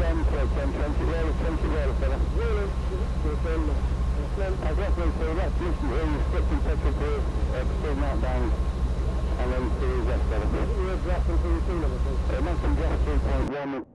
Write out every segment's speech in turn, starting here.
10, 10, 10, 20 euro, 20 euro, fella. I got them to left, this is where you stick and touch it to extend that down and then to the left, fella. What were you drafting for your team, I think? It must have dropped 3.1.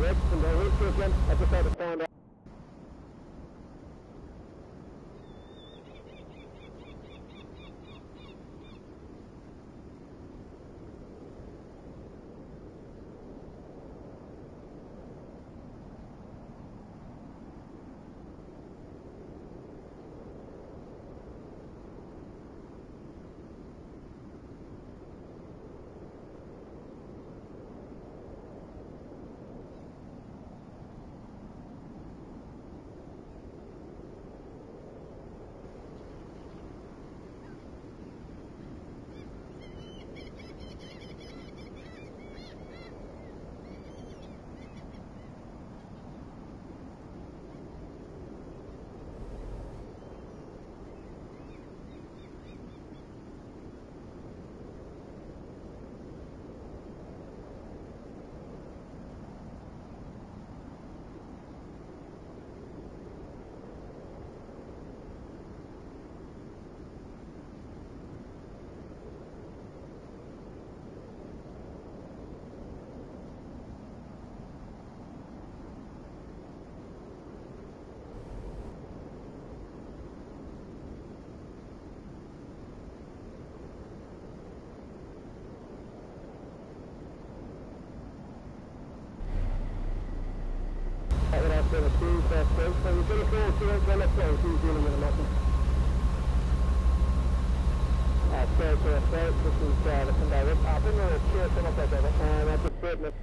Hyundai Red, again. I just had to find out. Uh, that's a statement.